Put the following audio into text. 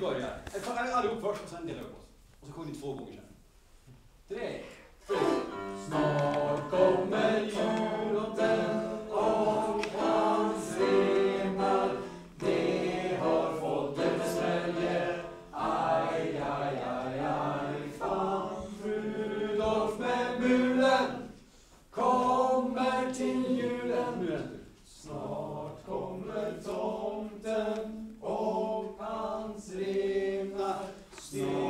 börjar. Allihop först och sen delar vi upp oss. Och så sjunger ni två gånger sen. Senhor.